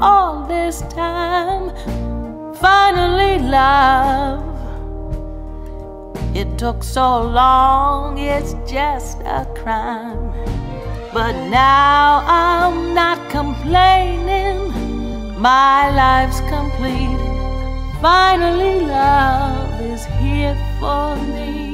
All this time. Finally, love. It took so long, it's just a crime. But now I'm not complaining, my life's complete. Finally, love is here for me.